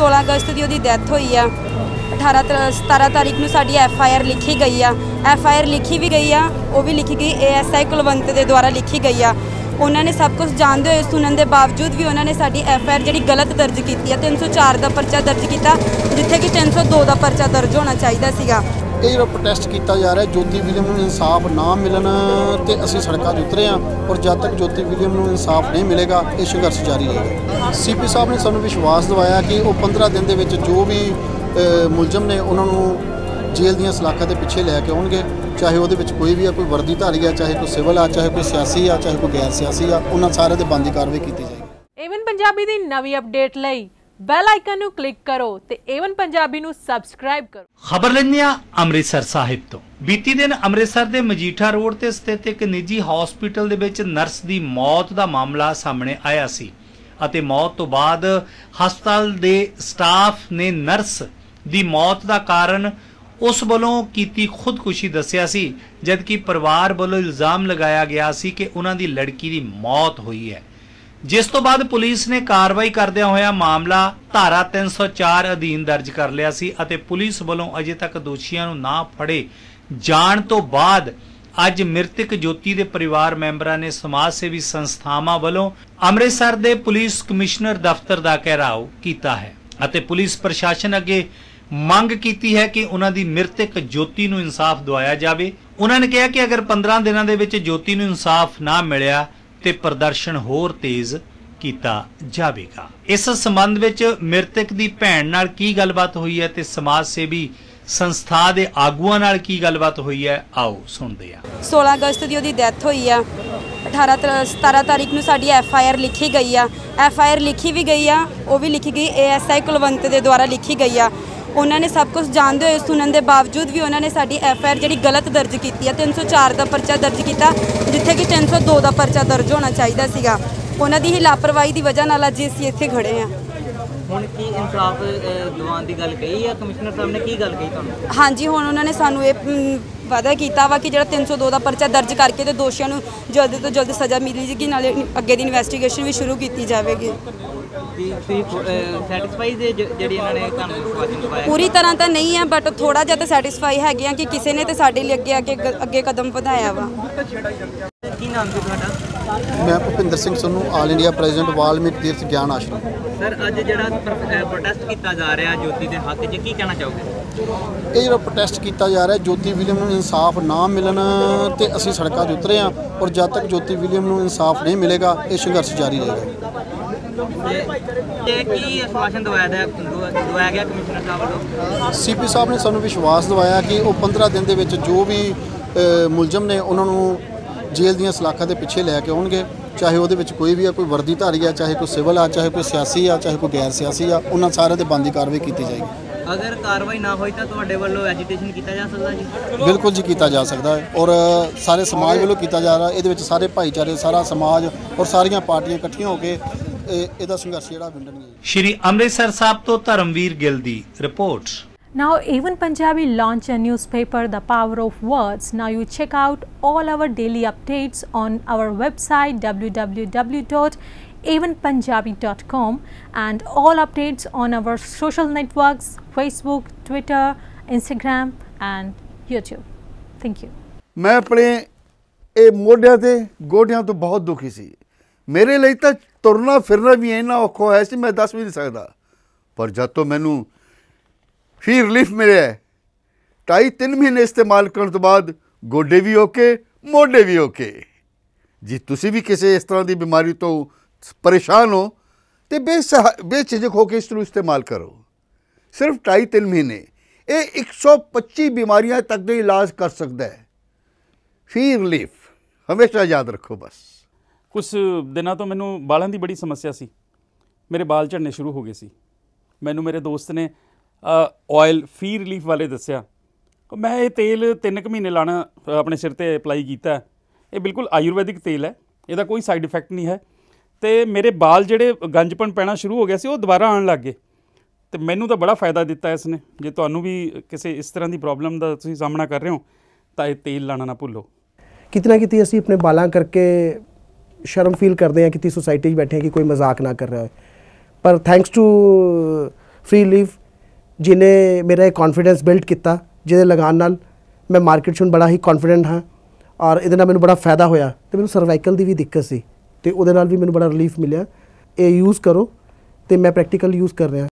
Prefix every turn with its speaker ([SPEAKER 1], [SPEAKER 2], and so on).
[SPEAKER 1] 16 ਅਗਸਤ ਦੀ ਉਹਦੀ ਡੈਥ ਹੋਈ ਆ। 18 ਤਰ 17 ਤਾਰੀਖ ਨੂੰ ਸਾਡੀ ਐਫ ਆਈ ਆਰ ਲਿਖੀ ਗਈ ਆ। ਐਫ ਆਈ ਆਰ ਲਿਖੀ ਵੀ ਗਈ ਆ, ਉਹ ਵੀ ਲਿਖੀ ਗਈ ਏ ਐੱਸ ਆਈ ਕੁਲਵੰਤ ਦੇ ਦੁਆਰਾ ਲਿਖੀ ਗਈ ਆ। ਉਹਨਾਂ ਨੇ ਸਭ ਕੁਝ ਜਾਣਦੇ ਹੋਏ, ਸੁਣਨ ਦੇ ਬਾਵਜੂਦ ਵੀ ਉਹਨਾਂ ਨੇ ਸਾਡੀ ਐਫ ਆਈ ਆਰ ਜਿਹੜੀ ਗਲਤ ਦਰਜ ਕੀਤੀ ਆ 304 ਦਾ ਪਰਚਾ ਦਰਜ ਕੀਤਾ, ਜਿੱਥੇ ਕਿ 302 ਦਾ ਪਰਚਾ ਦਰਜ ਹੋਣਾ ਚਾਹੀਦਾ ਸੀਗਾ।
[SPEAKER 2] ਇਹ ਜਿਹੜਾ ਪ੍ਰੋਟੈਸਟ ਕੀਤਾ ਜਾ ਰਿਹਾ ਜੋਤੀ ਵਿਲੀਅਮ ਨੂੰ ਇਨਸਾਫ ਨਾ ਮਿਲਣ ਤੇ ਅਸੀਂ ਸੜਕਾਂ 'ਤੇ ਉਤਰੇ ਹਾਂ ਔਰ ਜਦ ਤੱਕ ਜੋਤੀ ਵਿਲੀਅਮ ਨੂੰ ਇਨਸਾਫ ਨਹੀਂ ਮਿਲੇਗਾ, ਇਹ ਸੰਘਰਸ਼ ਜਾਰੀ ਰਹੇਗਾ। ਸੀਪੀ ਸਾਹਿਬ ਨੇ ਸਾਨੂੰ ਵਿਸ਼ਵਾਸ ਦਿਵਾਇਆ ਕਿ ਉਹ 15 ਦਿਨ ਦੇ ਵਿੱਚ ਜੋ ਵੀ ਮੁਲਜ਼ਮ ਨੇ ਉਹਨਾਂ ਨੂੰ ਜੇਲ੍ਹ ਦੀਆਂ ਸਲਾਖਾਂ ਦੇ ਪਿੱਛੇ ਲੈ ਕੇ ਆਉਣਗੇ, ਚਾਹੇ ਉਹਦੇ ਵਿੱਚ ਕੋਈ ਵੀ ਆ, ਕੋਈ ਵਰਦੀਧਾਰੀ ਆ, ਚਾਹੇ ਕੋਈ ਸਿਵਲ ਆ, ਚਾਹੇ ਕੋਈ ਸਿਆਸੀ ਆ, ਚਾਹੇ ਕੋਈ ਗੈਰ ਸਿਆਸੀ ਆ, ਉਹਨਾਂ ਸਾਰਿਆਂ ਦੇ ਬੰਦੀ ਕਾਰਵਾਈ ਕੀਤੀ ਜਾਏਗੀ।
[SPEAKER 3] ਏਵਨ ਪੰਜਾਬੀ ਦੀ ਨਵੀਂ ਅਪਡੇਟ ਲਈ ਬੈਲ ਆਈਕਨ ਨੂੰ ਕਲਿੱਕ ਕਰੋ ਤੇ ਏਵਨ ਪੰਜਾਬੀ ਨੂੰ ਸਬਸਕ੍ਰਾਈਬ ਕਰੋ।
[SPEAKER 4] ਖਬਰ ਲੈਂਦੇ ਹਾਂ ਅੰਮ੍ਰਿਤਸਰ ਸਾਹਿਬ ਤੋਂ। ਬੀਤੀ ਦਿਨ ਅੰਮ੍ਰਿਤਸਰ ਦੇ ਮਜੀਠਾ ਰੋਡ ਤੇ ਸਥਿਤ ਇੱਕ ਨਿੱਜੀ ਹਸਪੀਟਲ ਦੇ ਵਿੱਚ ਨਰਸ ਦੀ ਮੌਤ ਦਾ ਮਾਮਲਾ ਸਾਹਮਣੇ ਆਇਆ ਸੀ ਅਤੇ ਮੌਤ ਤੋਂ ਬਾਅਦ ਹਸਪਤਾਲ ਦੇ ਸਟਾਫ ਨੇ ਨਰਸ ਦੀ ਮੌਤ ਦਾ ਕਾਰਨ ਉਸ ਵੱਲੋਂ ਕੀਤੀ ਖੁਦਕੁਸ਼ੀ ਦੱਸਿਆ ਸੀ, ਜਦਕਿ ਪਰਿਵਾਰ ਵੱਲੋਂ ਇਲਜ਼ਾਮ ਲਗਾਇਆ ਗਿਆ ਸੀ ਕਿ ਉਹਨਾਂ ਦੀ ਲੜਕੀ ਦੀ ਮੌਤ ਹੋਈ ਹੈ। ਜਿਸ ਤੋਂ ਬਾਅਦ ਪੁਲਿਸ ਨੇ ਕਾਰਵਾਈ ਕਰਦਿਆਂ ਹੋਇਆ ਮਾਮਲਾ ਧਾਰਾ 304 ਅਧੀਨ ਦਰਜ ਕਰ ਲਿਆ ਸੀ ਅਤੇ ਪੁਲਿਸ ਵੱਲੋਂ ਅਜੇ ਤੱਕ ਦੋਸ਼ੀਆਂ ਨੂੰ ਨਾ ਫੜੇ ਜਾਣ ਤੋਂ ਬਾਅਦ ਅੱਜ ਮ੍ਰਿਤਕ ਜੋਤੀ ਦੇ ਪਰਿਵਾਰ ਮੈਂਬਰਾਂ ਨੇ ਸਮਾਜ ਸੇਵੀ ਸੰਸਥਾਵਾਂ ਵੱਲੋਂ ਅੰਮ੍ਰਿਤਸਰ ਦੇ ਪੁਲਿਸ ਕਮਿਸ਼ਨਰ ਦਫ਼ਤਰ ਦਾ ਘਿਰਾਓ ਕੀਤਾ ਹੈ ਅਤੇ ਪੁਲਿਸ ਪ੍ਰਸ਼ਾਸਨ ਅੱਗੇ ਮੰਗ ਕੀਤੀ ਹੈ ਕਿ ਉਹਨਾਂ ਦੀ ਮ੍ਰਿਤਕ ਜੋਤੀ ਨੂੰ ਇਨਸਾਫ ਦਿਵਾਇਆ ਜਾਵੇ। ਉਹਨਾਂ ਨੇ ਕਿਹਾ ਕਿ ਅਗਰ 15 ਦਿਨਾਂ ਦੇ ਵਿੱਚ ਜੋਤੀ ਨੂੰ ਇਨਸਾਫ ਨਾ ਮਿਲਿਆ ਤੇ ਪ੍ਰਦਰਸ਼ਨ ਹੋਰ ਤੇਜ਼ ਕੀਤਾ ਜਾਵੇਗਾ। ਇਸ ਸੰਬੰਧ ਵਿੱਚ ਮ੍ਰਿਤਕ ਦੀ ਭੈਣ ਨਾਲ ਕੀ ਗੱਲਬਾਤ ਹੋਈ ਹੈ ਤੇ ਸਮਾਜ ਸੇਵੀ ਸੰਸਥਾ ਦੇ ਆਗੂਆਂ ਨਾਲ ਕੀ ਗੱਲਬਾਤ ਹੋਈ ਹੈ, ਆਓ ਸੁਣਦੇ ਆ
[SPEAKER 1] 16 ਅਗਸਤ ਦੀ ਉਹਦੀ ਡੈਥ ਹੋਈ ਆ। 18 ਤ- 17 ਤਾਰੀਖ ਨੂੰ ਸਾਡੀ ਐਫ ਆਈ ਆਰ ਲਿਖੀ ਗਈ ਆ। ਐਫ ਆਈ ਆਰ ਲਿਖੀ ਵੀ ਗਈ ਆ, ਉਹ ਵੀ ਲਿਖੀ ਗਈ, ਏ ਐੱਸ ਆਈ ਕੁਲਵੰਤ ਦੇ ਦੁਆਰਾ ਲਿਖੀ ਗਈ ਆ। ਉਹਨਾਂ ਨੇ ਸਭ ਕੁਝ ਜਾਣਦੇ ਹੋਏ ਸੁਣਨ ਦੇ ਬਾਵਜੂਦ ਵੀ ਉਹਨਾਂ ਨੇ ਸਾਡੀ ਐਫ ਆਈ ਆਰ ਜਿਹੜੀ ਗਲਤ ਦਰਜ ਕੀਤੀ ਆ 304 ਦਾ ਪਰਚਾ ਦਰਜ ਕੀਤਾ ਜਿੱਥੇ ਕਿ 302 ਦਾ ਪਰਚਾ ਦਰਜ ਹੋਣਾ ਚਾਹੀਦਾ ਸੀਗਾ। ਉਹਨਾਂ ਦੀ ਹੀ ਲਾਪਰਵਾਹੀ ਦੀ ਵਜ੍ਹਾ ਨਾਲ ਅੱਜ ਅਸੀਂ ਇੱਥੇ ਖੜੇ ਆ
[SPEAKER 5] ਹੁਣ ਕੀ ਇਨਸਾਫ ਦਿਵਾਉਣ ਦੀ ਗੱਲ ਕਹੀ ਆ ਕਮਿਸ਼ਨਰ ਸਾਹਿਬ ਨੇ ਕੀ ਗੱਲ ਕਹੀ ਤੁਹਾਨੂੰ?
[SPEAKER 1] ਹਾਂਜੀ ਹੁਣ ਉਹਨਾਂ ਨੇ ਸਾਨੂੰ ਇਹ ਵਾਅਦਾ ਕੀਤਾ ਵਾ ਕਿ ਜਿਹੜਾ 302 ਦਾ ਪਰਚਾ ਦਰਜ ਕਰਕੇ ਤੇ ਦੋਸ਼ੀਆਂ ਨੂੰ ਜਲਦ ਤੋਂ ਜਲਦ ਸਜ਼ਾ ਮਿਲੀ ਜੇਗੀ ਨਾਲੇ ਅੱਗੇ ਦੀ ਇਨਵੈਸਟੀਗੇਸ਼ਨ ਵੀ ਸ਼ੁਰੂ ਕੀਤੀ ਜਾਵੇਗੀ।
[SPEAKER 5] ਕੀ ਤੁਸੀਂ ਸੈਟੀਸਫਾਈ ਦੇ ਜ- ਜਿਹੜੀ ਇਹਨਾਂ ਨੇ ਤੁਹਾਨੂੰ ਵਿਸ਼ਵਾਸ ਦਿਵਾਇਆ?
[SPEAKER 1] ਪੂਰੀ ਤਰ੍ਹਾਂ ਤਾਂ ਨਹੀਂ ਹੈ ਬਟ ਥੋੜਾ ਜਿਹਾ ਤਾਂ ਸੈਟੀਸਫਾਈ ਹੈਗੇ ਆ ਕਿ ਕਿਸੇ ਨੇ ਤੇ ਸਾਡੇ ਲਈ ਅੱਗੇ ਅੱਗੇ ਅੱਗੇ ਕਦਮ ਵਧਾਇਆ ਵਾ।
[SPEAKER 5] ਕੀ ਨਾਮ ਸੀ ਤੁਹਾਡਾ?
[SPEAKER 2] ਮੈਂ Bhupinder Singh Sannu all India president Valmik Tirath Gyan Ashram.
[SPEAKER 5] Sir ਅੱਜ ਜਿਹੜਾ ਪ੍ਰੋਟੈਸਟ ਕੀਤਾ ਜਾ ਰਿਹਾ ਜੋਤੀ ਦੇ ਹੱਕ 'ਚ ਕੀ ਕਹਿਣਾ ਚਾਹੋਗੇ?
[SPEAKER 2] ਇਹ ਜਿਹੜਾ ਪ੍ਰੋਟੈਸਟ ਕੀਤਾ ਜਾ ਰਿਹਾ ਜੋਤੀ ਵਿਲੀਅਮ ਨੂੰ ਇਨਸਾਫ ਨਾ ਮਿਲਣ ਤੇ ਅਸੀਂ ਸੜਕਾਂ 'ਤੇ ਉਤਰੇ ਹਾਂ ਔਰ ਜਦ ਤੱਕ ਜੋਤੀ ਵਿਲੀਅਮ ਨੂੰ ਇਨਸਾਫ ਨਹੀਂ ਮਿਲੇਗਾ ਇਹ ਸੰਘਰਸ਼ ਜਾਰੀ ਰਹੇਗਾ।
[SPEAKER 5] ਤੇ ਕੀ ਆਸ਼ਵਾਸਨ ਦਵਾਇਆ ਦਾ ਦਵਾਇਆ ਗਿਆ ਕਮਿਸ਼ਨਰ ਸਾਹਿਬ ਵੱਲੋਂ?
[SPEAKER 2] ਸੀਪੀ ਸਾਹਿਬ ਨੇ ਸਾਨੂੰ ਵਿਸ਼ਵਾਸ ਦਿਵਾਇਆ ਕਿ ਉਹ 15 ਦਿਨ ਦੇ ਵਿੱਚ ਜੋ ਵੀ ਮੁਲਜ਼ਮ ਨੇ ਉਹਨਾਂ ਨੂੰ ਜੇਲ੍ਹ ਦੀਆਂ ਸਲਾਖਾਂ ਦੇ ਪਿੱਛੇ ਲੈ ਕੇ ਆਉਣਗੇ ਚਾਹੇ ਉਹਦੇ ਵਿੱਚ ਕੋਈ ਵੀ ਆ ਕੋਈ ਵਰਦੀਧਾਰੀ ਆ ਚਾਹੇ ਕੋਈ ਸਿਵਲ ਆ ਚਾਹੇ ਕੋਈ ਸਿਆਸੀ ਆ ਚਾਹੇ ਕੋਈ ਗੈਰ ਸਿਆਸੀ ਆ ਉਹਨਾਂ ਸਾਰਿਆਂ ਦੇ ਬੰਦੀ ਕਾਰਵਾਈ ਕੀਤੀ ਜਾਏਗੀ।
[SPEAKER 5] ਅਗਰ ਕਾਰਵਾਈ ਨਾ ਹੋਈ ਤਾਂ ਤੁਹਾਡੇ ਵੱਲੋਂ ਐਜੀਟੇਸ਼ਨ ਕੀਤਾ ਜਾ ਸਕਦਾ ਜੀ?
[SPEAKER 2] ਬਿਲਕੁਲ ਜੀ ਕੀਤਾ ਜਾ ਸਕਦਾ ਹੈ। ਔਰ ਸਾਰੇ ਸਮਾਜ ਵੱਲੋਂ ਕੀਤਾ ਜਾ ਰਿਹਾ ਇਹਦੇ ਵਿੱਚ ਸਾਰੇ ਭਾਈਚਾਰੇ ਸਾਰਾ ਸਮਾਜ ਔਰ ਸਾਰੀਆਂ ਪਾਰਟੀਆਂ ਇਕੱਠੀਆਂ ਹੋ ਕੇ ਇਹ- ਇਹਦਾ ਸੰਘਰਸ਼ ਜਿਹੜਾ ਵੰਡਣਗੀਆਂ
[SPEAKER 4] ਸ਼੍ਰੀ ਅੰਮ੍ਰਿਤਸਰ ਸਾਹਿਬ ਤੋਂ ਧਰਮਵੀਰ ਗਿੱਲ ਦੀ report.
[SPEAKER 3] Now, even Punjabi launch a newspaper, The Power of Words. Now, you check out all our daily updates on our website www.evenpunjabi.com and all updates on our social networks Facebook, Twitter, Instagram, and YouTube. Thank you.
[SPEAKER 6] ਮੈਂ ਆਪਣੇ ਇਹ ਮੋਢਿਆਂ ਤੇ ਗੋਡਿਆਂ ਤੋਂ ਬਹੁਤ ਦੁਖੀ ਸੀ ਮੇਰੇ ਲਈ ਤਾਂ ਤੁਰਨਾ ਫਿਰਨਾ ਵੀ ਇੰਨਾ ਔਖਾ ਹੋਇਆ ਸੀ ਮੈਂ ਦੱਸ ਵੀ ਨਹੀਂ ਸਕਦਾ ਪਰ ਜਦ ਤੋਂ ਮੈਨੂੰ ਫੀ ਰਿਲੀਫ ਮਿਲਿਆ ਢਾਈ ਤਿੰਨ ਮਹੀਨੇ ਇਸਤੇਮਾਲ ਕਰਨ ਤੋਂ ਬਾਅਦ ਗੋਡੇ ਵੀ ਓਕੇ ਮੋਢੇ ਵੀ ਓਕੇ ਜੇ ਤੁਸੀਂ ਵੀ ਕਿਸੇ ਇਸ ਤਰ੍ਹਾਂ ਦੀ ਬਿਮਾਰੀ ਤੋਂ ਪਰੇਸ਼ਾਨ ਹੋ ਤੇ ਬੇਸਹਾ ਬੇਝਿਜਕ ਹੋ ਕੇ ਇਸ ਨੂੰ ਇਸਤੇਮਾਲ ਕਰੋ ਸਿਰਫ ਢਾਈ ਤਿੰਨ ਮਹੀਨੇ ਇਹ 125 ਬਿਮਾਰੀਆਂ ਤੱਕ ਦੇ ਇਲਾਜ ਕਰ ਸਕਦਾ ਹੈ ਫੀ ਰਿਲੀਫ ਹਮੇਸ਼ਾ ਯਾਦ ਰੱਖੋ ਬਸ
[SPEAKER 7] ਕੁਝ ਦਿਨਾਂ ਤੋਂ ਮੈਨੂੰ ਵਾਲਾਂ ਦੀ ਬੜੀ ਸਮੱਸਿਆ ਸੀ ਮੇਰੇ ਵਾਲ ਝੜਨੇ ਸ਼ੁਰੂ ਹੋ ਗਏ ਸੀ ਮੈਨੂੰ ਮੇਰੇ ਦੋਸਤ ਨੇ ਆਇਲ ਫੀ ਰਿਲੀਫ ਵਾਲੇ ਦੱਸਿਆ। ਮੈਂ ਇਹ ਤੇਲ 3 ਕੁ ਮਹੀਨੇ ਲਾਣਾ ਆਪਣੇ ਸਿਰ ਤੇ ਅਪਲਾਈ ਕੀਤਾ। ਇਹ ਬਿਲਕੁਲ ਆਯੁਰਵੈਦਿਕ ਤੇਲ ਹੈ। ਇਹਦਾ ਕੋਈ ਸਾਈਡ ਇਫੈਕਟ ਨਹੀਂ ਹੈ। ਤੇ ਮੇਰੇ ਵਾਲ ਜਿਹੜੇ ਗੰਜਪਣ ਪੈਣਾ ਸ਼ੁਰੂ ਹੋ ਗਿਆ ਸੀ, ਉਹ ਦੁਬਾਰਾ ਆਉਣ ਲੱਗ ਗਏ। ਤੇ ਮੈਨੂੰ ਤਾਂ ਬੜਾ ਫਾਇਦਾ ਦਿੱਤਾ ਇਸ ਨੇ ਜੇ ਤੁਹਾਨੂੰ ਵੀ ਕਿਸੇ ਇਸ ਤਰ੍ਹਾਂ ਦੀ ਪ੍ਰੋਬਲਮ ਦਾ ਤੁਸੀਂ ਸਾਹਮਣਾ ਕਰ ਰਹੇ ਹੋ, ਤਾਂ ਇਹ ਤੇਲ ਲਾਣਾ ਨਾ ਭੁੱਲੋ।
[SPEAKER 8] ਕਿਤਨਾ ਕਿਤੇ ਅਸੀਂ ਆਪਣੇ ਬਾਲਾਂ ਕਰਕੇ ਸ਼ਰਮ ਫੀਲ ਕਰਦੇ ਹਾਂ ਕਿਤੇ ਸੋਸਾਇਟੀ 'ਚ ਬੈਠੇ ਕਿ ਕੋਈ ਮਜ਼ਾਕ ਨਾ ਕਰ ਰਿਹਾ ਹੈ ਪਰ ਥੈਂਕਸ ਟੂ ਫ੍ਰੀ ਲੀਫ ਜਿਹਨੇ ਮੇਰਾ ਇਹ ਕੌਨਫੀਡੈਂਸ ਬਿਲਡ ਕੀਤਾ ਜਿਹਦੇ ਲਗਾਉਣ ਨਾਲ ਮੈਂ ਮਾਰਕੀਟ 'ਚ ਹੁਣ ਬੜਾ ਹੀ ਕੌਨਫੀਡੈਂਟ ਹਾਂ ਔਰ ਇਹਦੇ ਨਾਲ ਮੈਨੂੰ ਬੜਾ ਫਾਇਦਾ ਹੋਇਆ ਤੇ ਮੈਨੂੰ ਸਰਵਾਈਕਲ ਦੀ ਵੀ ਦਿੱਕਤ ਸੀ ਤੇ ਉਹਦੇ ਨਾਲ ਵੀ ਮੈਨੂੰ ਬੜਾ ਰਿਲੀਫ ਮਿਲਿਆ ਇਹ ਯੂਜ਼ ਕਰੋ ਤੇ ਮੈਂ ਪ੍ਰੈਕਟੀਕਲ ਯੂਜ਼ ਕਰ ਰਿਹਾ